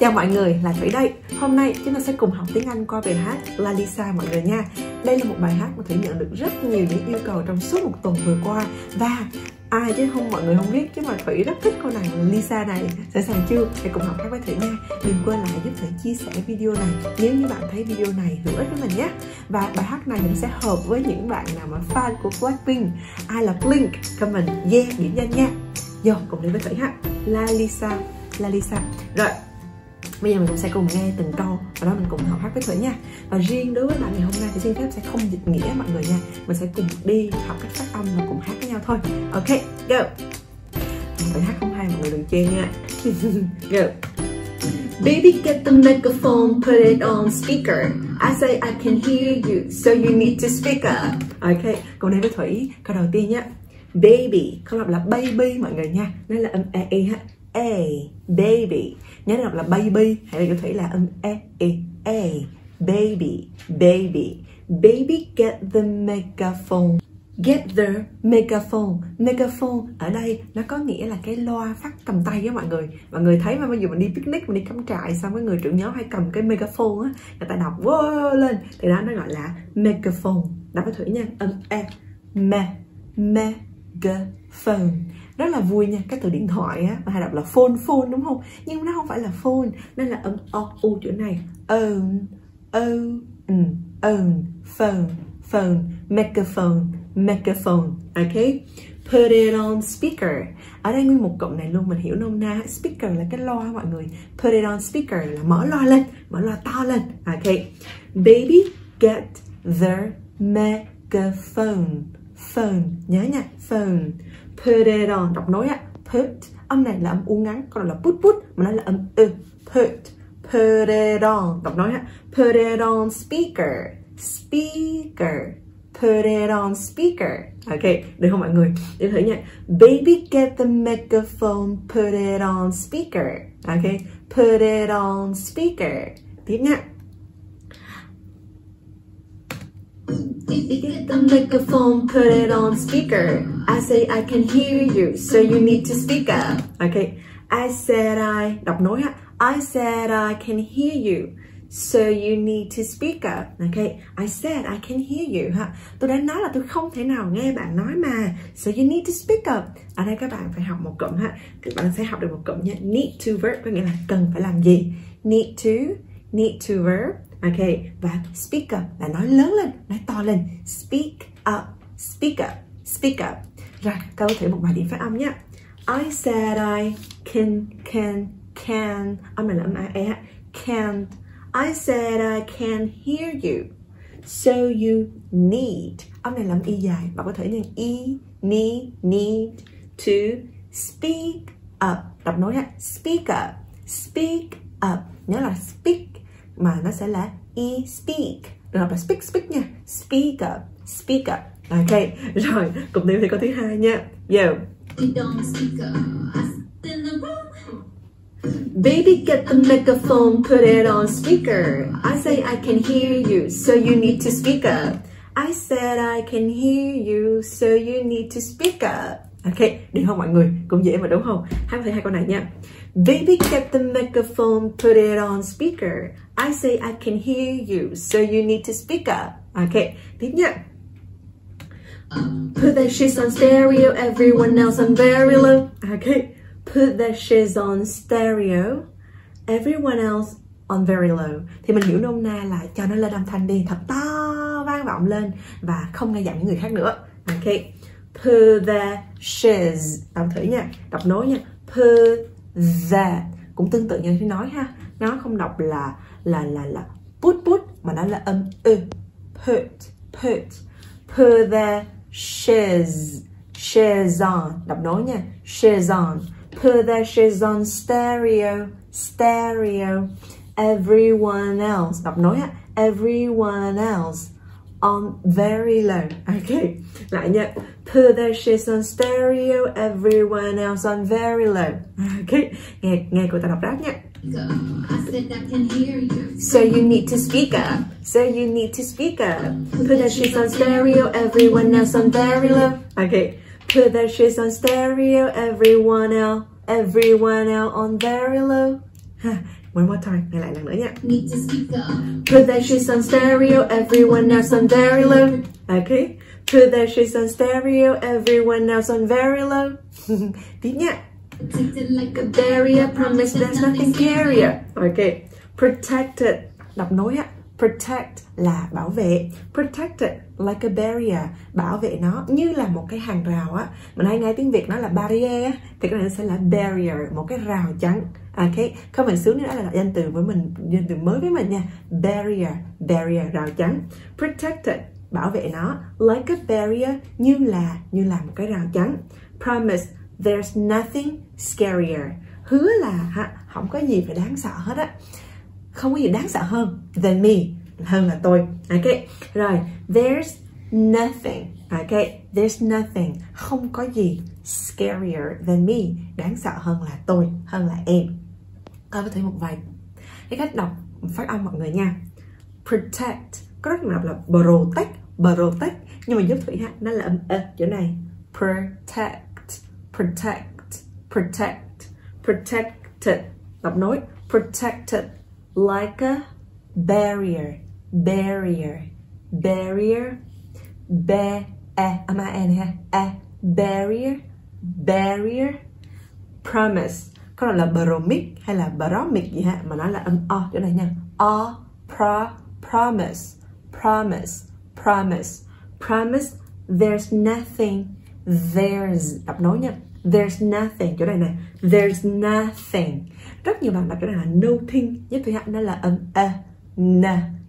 Chào mọi người, là Thủy đây Hôm nay chúng ta sẽ cùng học tiếng Anh qua bài hát La Lisa mọi người nha. Đây là một bài hát mà Thủy nhận được rất nhiều những yêu cầu trong suốt một tuần vừa qua. Và ai chứ không mọi người không biết chứ mà Thủy rất thích cô nàng Lisa này. Sẵn sàng chưa? Hãy cùng học hát với Thủy nha. Đừng quên lại giúp Thủy chia sẻ video này Nếu như bạn thấy video này hữu ích với mình nhé. Và bài hát này cũng sẽ hợp với những bạn nào mà fan của Blackpink. Ai là Blink? Comment. Yeah điểm danh nha. Giờ cùng đến với Thủy ha. La Lisa La Lisa. Rồi Bây giờ mình cũng sẽ cùng nghe từng câu Và đó mình cùng học hát với Thủy nha. Và riêng đối với bạn ngày hôm nay thì xin phép sẽ không dịch nghĩa mọi người nha. Mình sẽ cùng đi học cách phát âm và cùng hát với nhau thôi. Ok, go. Mình hát không hay mọi người đừng chê nha. Go. Baby, get the microphone, put it on speaker. I say I can hear you, so you need to speak up. Ok, câu này với Thủy Câu đầu tiên nhé Baby, không đọc là baby mọi người nha. Nó là âm e e ha. A, baby Nhớ đọc là baby Hay là Thủy là âm e e e baby, baby. Baby get the megaphone. Get the megaphone. Megaphone ở đây nó có nghĩa là cái loa phát cầm tay á mọi người. Mọi người thấy mà bây giờ mình đi picnic, mình đi cắm trại Xong cái người trưởng nhóm hay cầm cái megaphone á Người ta đọc wow lên. Thì đó nó gọi là megaphone. Đọc với Thủy nha. Âm E Me Megaphone rất là vui nha, cái từ điện thoại á hay đọc là phone phone, đúng không? Nhưng nó không phải là phone, nên là âm o u chỗ này own own own ừ, phone phone microphone microphone, ok? Put it on speaker. Ở đây nguyên một cụm này luôn, mình hiểu nôm na, speaker là cái loa mọi người. Put it on speaker là mở loa lên, mở loa to lên, ok? Baby, get the megaphone phone nhớ nha phone put it on đọc nói á put âm này là âm u ngắn còn là put put mà nó là âm ư put put it on đọc nói á put it on speaker speaker. Put it on speaker. Ok được không mọi người? Để thử nha. Baby get the microphone put it on speaker. Ok put it on speaker. Tiếp nha. Baby, get the microphone, put it on speaker. I say I can hear you, so you need to speak up. Okay. I said I, đọc nói ha. I said I can hear you, so you need to speak up. Okay. I said I can hear you ha. Tôi đã nói là tôi không thể nào nghe bạn nói mà. So you need to speak up. Ở đây các bạn phải học một cụm ha. Các bạn sẽ học được một cụm nha. Need to verb có nghĩa là cần phải làm gì. Need to, need to verb okay? và speak up là nói lớn lên, nói to lên. Speak up, speak up, speak up. Rồi, ta có thể một bài điểm phát âm nhé. I said I can, can, can. Âm này là âm e, can't. I said I can hear you. So you need. Âm này là âm y dài. Bạn có thể nghe e need, need to speak up. Đọc nói ha. Speak up, speak up. Nhớ là speak mà nó sẽ là e speak đừng đọc là speak speak nha speak up speak up ok rồi cùng tiếp thì câu thứ hai nha yo Baby, get the microphone, put it on speaker. I say I can hear you, so you need to speak up. I said I can hear you, so you need to speak up. Ok, được không mọi người? Cũng dễ mà đúng không? Hát thử hai câu này nha. Baby, get the microphone, put it on speaker. I say I can hear you, so you need to speak up. Ok, tiếp nha. Put that shit on stereo, everyone else on very low. Okay, put that shit on stereo, everyone else on very low. Thì mình hiểu nôm na là cho nó lên âm thanh đi thật to vang vọng lên và không nghe giọng những người khác nữa. Ok, put the shiz đọc thử nha, đọc nối nha. Put that cũng tương tự như thế nói ha, nó không đọc là là là là put put mà nó là âm ư. Put put put the chaise shares on đọc nối nha. Shares on put that shares on stereo. Stereo. Everyone else. Đọc nối á everyone else on very low. Ok. Lại nha. Put that shares on stereo. Everyone else on very low. Ok. Nghe nghe cô ta đọc rap nha. I said I can hear you. So you need to speak up. So you need to speak up. Put that shit on stereo, everyone else on very low. Okay. Put that shit on stereo, everyone else, everyone else on very low. one more time nghe lại lần nữa nha Need to speak up. Put that shit on stereo, everyone else on very low. Okay. Put that shit on stereo, everyone else on very low. Tiếp nha. Protected like a Barrier, promise there's nothing scarier. Okay. Protected. Đọc nối á. Protect là bảo vệ. Protected like a barrier. Bảo vệ nó như là một cái hàng rào á. Mình hay nghe tiếng Việt nó là barrier á. Thì cái này sẽ là barrier, một cái rào chắn. Ok, comment xuống nữa là danh từ với mình, danh từ mới với mình nha. Barrier, barrier rào chắn. Protected bảo vệ nó like a barrier như là như là một cái rào chắn. Promise there's nothing scarier. Hứa là ha, không có gì phải đáng sợ hết á. Không có gì đáng sợ hơn than me, hơn là tôi. Ok, rồi there's nothing. Ok, there's nothing. Không có gì scarier than me, đáng sợ hơn là tôi, hơn là em. Coi có thể một vài cái cách đọc phát âm mọi người nha. Protect có rất đọc là protect, protect nhưng mà giúp thủy ha nó là âm ơ chỗ này. Protect, protect, protect, protected. Đọc nối protected like a barrier, barrier, barrier, b e à, âm a e n ha a barrier, barrier, promise. Có là baromic hay là baromic gì ha mà nói là âm o chỗ này nha. O pro promise promise promise. Promise there's nothing there's. Đọc nối nha there's nothing. Chỗ này nè. There's nothing. Rất nhiều bạn đọc chỗ này là nothing giúp tôi nó là âm a n.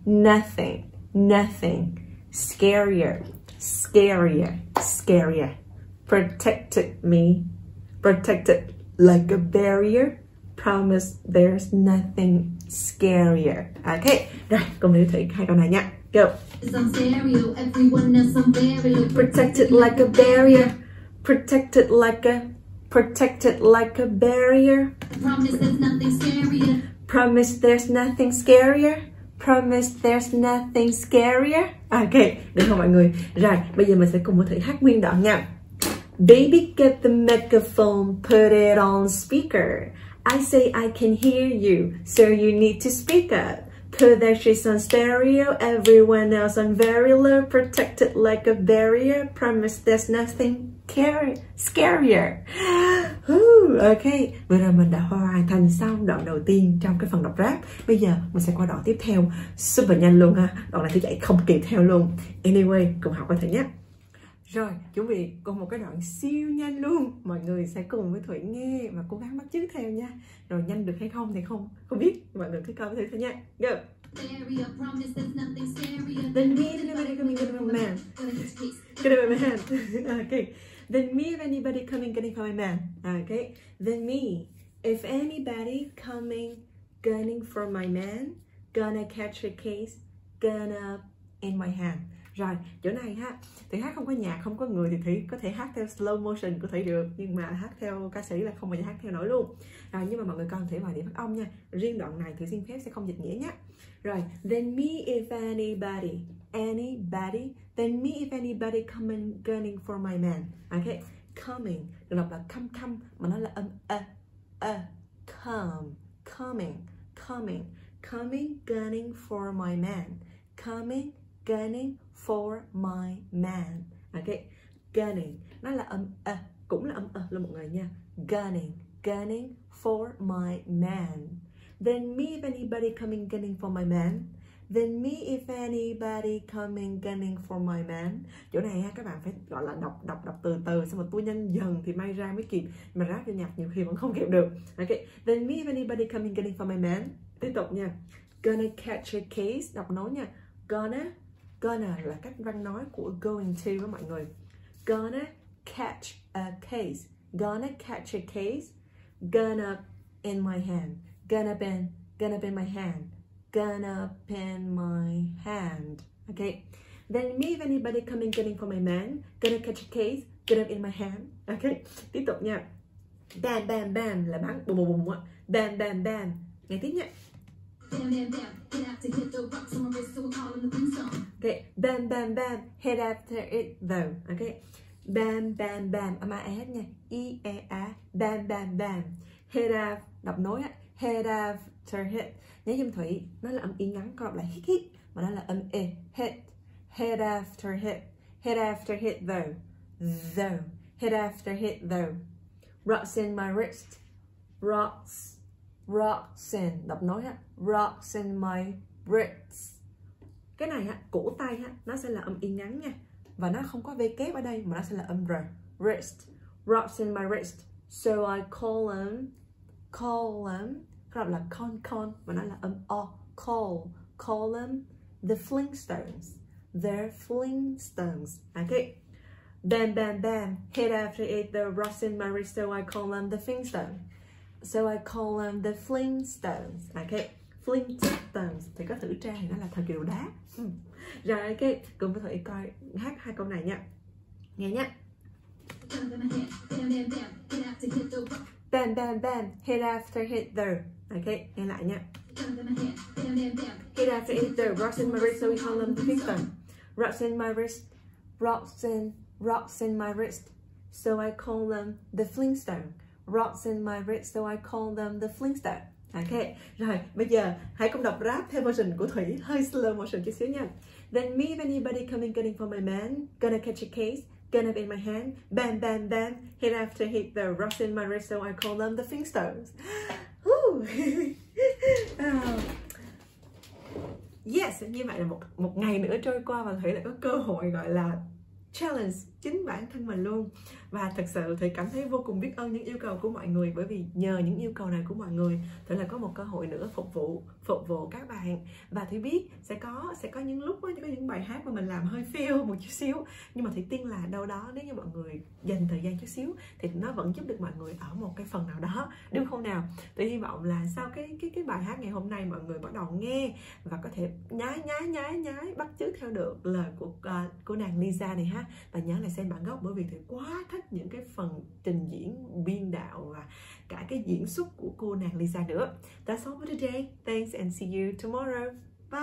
Nothing. Nothing. Scarier. Scarier. Scarier. Protected me. Protected like a barrier. Promise there's nothing scarier. Ok, rồi cùng đi thủy hai câu này nha. Go. Protected like a barrier. Protected like a protected like a barrier. Promise there's nothing scarier. Promise there's nothing scarier. Promise there's nothing scarier. Ok, được không mọi người? Rồi, bây giờ mình sẽ cùng với thủy hát nguyên đoạn nha. Baby, get the megaphone, put it on speaker. I say I can hear you, so you need to speak up. Put that on stereo, everyone else on very low, protected like a barrier. Promise there's nothing scarier. okay ok, vừa rồi mình đã hoàn thành xong đoạn đầu tiên trong cái phần đọc rap. Bây giờ mình sẽ qua đoạn tiếp theo, super nhanh luôn ha. Đoạn này tôi chạy không kịp theo luôn. Anyway, cùng học có thể nhé. Rồi, chuẩn bị còn một cái đoạn siêu nhanh luôn Mọi người sẽ cùng với Thủy nghe và cố gắng bắt chước theo nha Rồi nhanh được hay không thì không không biết Mọi người cứ coi với Thủy thôi nha Go Barrier. Promise there's nothing scarier. Then me and anybody coming getting for my man. Get away my hand. Okay. Then me if anybody coming getting for my man. Okay. Then me. If anybody coming gunning for my man Gonna catch a case Gonna in my hand rồi, chỗ này ha. Thì hát không có nhạc, không có người thì thủy có thể hát theo slow motion của thủy được, nhưng mà hát theo ca sĩ là không bao giờ hát theo nổi luôn. Rồi, nhưng mà mọi người cần thể vào điểm phát âm nha. Riêng đoạn này thủy xin phép sẽ không dịch nghĩa nhé. Rồi, then me if anybody anybody, then me if anybody coming, gunning for my man. Ok, coming được đọc là come come mà nó là âm a a come, coming coming coming, gunning for my man. Coming gunning for my man. Ok gunning nó là âm a cũng là âm a là một người nha. Gunning gunning for my man. Then me if anybody coming gunning for my man. Then me if anybody coming gunning for my man. Chỗ này ha, các bạn phải gọi là đọc đọc đọc từ từ, xong rồi tôi nhanh dần thì may ra mới kịp. Mà ráp cho nhạc nhiều khi vẫn không kịp được. Ok, then me if anybody coming gunning for my man. Tiếp tục nha. Gonna catch a case, đọc nối nha. Gonna gonna là cách văn nói của going to với mọi người. Gonna catch a case. Gonna catch a case. Gonna in my hand. Gonna pen gonna pen my hand. Gonna pen my hand. Okay? Then me if anybody coming, getting for my man, gonna catch a case, gonna in my hand. Okay? Tiếp tục nha. Bam bam bam là bắn. Bùm bùm bùm á bam bam bam. Nghe tiếp nha. Okay, bam bam bam, head after it though. Okay, bam bam bam, à, âm à, e, a hết nha, i e a, bam bam bam, head after đọc nối á, head after hit. Nhớ giùm thủy nó là âm y ngắn có đọc là hit hit mà nó là âm e hit. Head after hit. Head after hit though though head after hit though rocks in my wrist. Rocks Roxanne. Đọc nói ha. Roxanne, my wrist cái này ha, cổ tay ha, nó sẽ là âm y ngắn nha. Và nó không có v kép ở đây, mà nó sẽ là âm r. Wrist Roxanne, my wrist so I call them call them đọc là con con và nó là âm o. Call call them the Flintstones. They're Flintstones. Okay bam bam bam. Hit after it, the rust in my wrist so I call them the Flintstones so I call them the Flintstones okay Flintstones thì có thử tra thì nó là thời kỳ đồ đá ừ. rồi, ok. Cùng với thầy coi hát hai câu này nha. Nghe nhé bam bam bam. Hit after hit there ok, nghe lại nha. Hit after hit there rocks in my wrist, so we call them the Flintstones rocks in my wrist, rocks in rocks in my wrist. So I call them the Flintstones rocks in my wrist so I call them the Flintstones Ok, rồi bây giờ hãy cùng đọc rap theo version của Thủy hơi slow motion chút xíu nha. Then me if anybody coming getting for my man, gonna catch a case, gun up in my hand, bam bam bam, hit after hit the rocks in my wrist so I call them the Flintstones. oh. Yes, như vậy là một một ngày nữa trôi qua và Thủy lại có cơ hội gọi là challenge chính bản thân mình luôn. Và thật sự thì cảm thấy vô cùng biết ơn những yêu cầu của mọi người bởi vì nhờ những yêu cầu này của mọi người thì là có một cơ hội nữa phục vụ phục vụ các bạn. Và thì biết sẽ có sẽ có những lúc có những bài hát mà mình làm hơi phiêu một chút xíu nhưng mà thì tin là đâu đó nếu như mọi người dành thời gian chút xíu thì nó vẫn giúp được mọi người ở một cái phần nào đó đúng không nào? Tôi hy vọng là sau cái cái cái bài hát ngày hôm nay mọi người bắt đầu nghe và có thể nhái nhái nhái nhái bắt chước theo được lời của uh, của nàng Lisa này ha. Và nhớ là xem bản gốc, bởi vì thì quá thích những cái phần trình diễn biên đạo và cả cái diễn xuất của cô nàng Lisa nữa. That's all for today. Thanks and see you tomorrow. Bye.